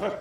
Ah!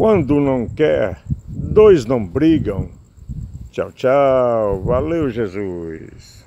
Quando não quer, dois não brigam. Tchau, tchau. Valeu, Jesus.